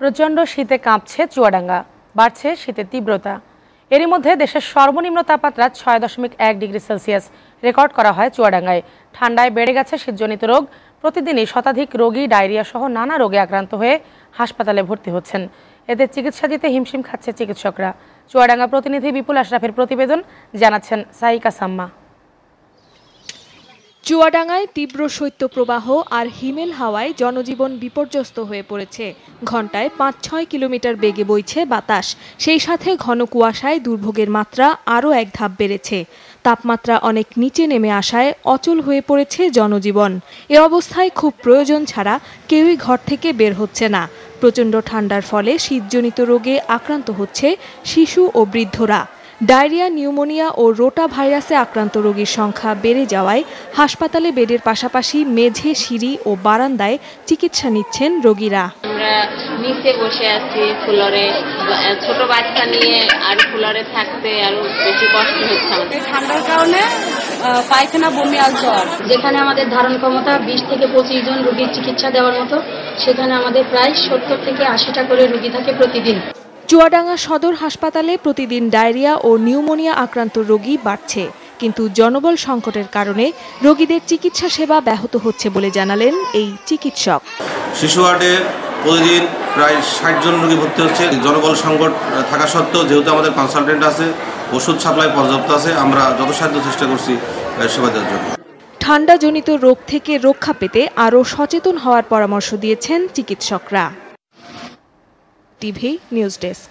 প্রচণ্ড শীতে কাঁপছে চুয়াডাঙ্গা, বাড়ছে শীতের তীব্রতা। এরই মধ্যে দেশের সর্বনিম্ন তাপমাত্রা ছয় দশমিক এক ডিগ্রি সেলসিয়াস রেকর্ড করা হয় চুয়াডাঙ্গায়। ঠান্ডায় বেড়ে গেছে শীতজনিত রোগ। প্রতিদিনই শতাধিক রোগী ডায়রিয়া সহ নানা রোগে আক্রান্ত হয়ে হাসপাতালে ভর্তি হচ্ছেন। এদের চিকিৎসা দিতে হিমশিম খাচ্ছে চিকিৎসকরা। চুয়াডাঙ্গা প্রতিনিধি বিপুল আশরাফের প্রতিবেদন জানাচ্ছেন সাইকা সাম্মা। চুয়াডাঙ্গায় তীব্র শৈত্যপ্রবাহ আর হিমেল হাওয়ায় জনজীবন বিপর্যস্ত হয়ে পড়েছে। ঘন্টায় পাঁচ ছয় কিলোমিটার বেগে বইছে বাতাস। সেই সাথে ঘন কুয়াশায় দুর্ভোগের মাত্রা আরও এক ধাপ বেড়েছে। তাপমাত্রা অনেক নিচে নেমে আসায় অচল হয়ে পড়েছে জনজীবন। এ অবস্থায় খুব প্রয়োজন ছাড়া কেউই ঘর থেকে বের হচ্ছে না। প্রচণ্ড ঠান্ডার ফলে শীতজনিত রোগে আক্রান্ত হচ্ছে শিশু ও বৃদ্ধরা। ডায়রিয়া নিউমোনিয়া ও রোটা ভাইরাসে আক্রান্ত রোগীর সংখ্যা বেড়ে যাওয়ায় হাসপাতালে বেডের পাশাপাশি মেঝে সিঁড়ি ও বারান্দায় চিকিৎসা নিচ্ছেন রোগীরা। আমরা নিচে বসে আছি ফ্লোরে। ছোট বাচ্চা নিয়ে আর ফ্লোরে থাকতে আরও বেশি কষ্ট হচ্ছে আমাদের। ঠান্ডার কারণে পায়খানা বমি আর জ্বর যেখানে আমাদের ধারণ ক্ষমতা বিশ থেকে পঁচিশ জন রোগীর চিকিৎসা দেওয়ার মতো সেখানে আমাদের প্রায় সত্তর থেকে আশিটা করে রোগী থাকে প্রতিদিন। চুয়াডাঙ্গা সদর হাসপাতালে প্রতিদিন ডায়রিয়া ও নিউমোনিয়া আক্রান্ত রোগী বাড়ছে। কিন্তু জনবল সংকটের কারণে রোগীদের চিকিৎসা সেবা ব্যাহত হচ্ছে বলে জানালেন এই চিকিৎসক। শিশু ওয়ার্ডে প্রতিদিন প্রায় ষাট জন রোগী ভর্তি হচ্ছে। জনবল সংকট থাকা সত্ত্বেও যেহেতু আমাদের কনসালটেন্ট আছে ওষুধ সাপ্লাই পর্যাপ্ত আছে আমরা যথাসাধ্য চেষ্টা করছি সেবা দেওয়ার জন্য। ঠান্ডাজনিত রোগ থেকে রক্ষা পেতে আরও সচেতন হওয়ার পরামর্শ দিয়েছেন চিকিৎসকরা। TV news desk